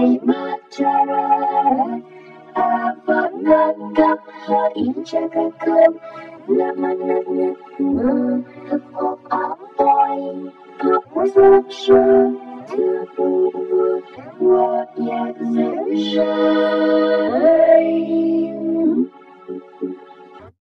ai matara Avanagam injagakam Namanagam a apoy Kapusapsha Tupu What yet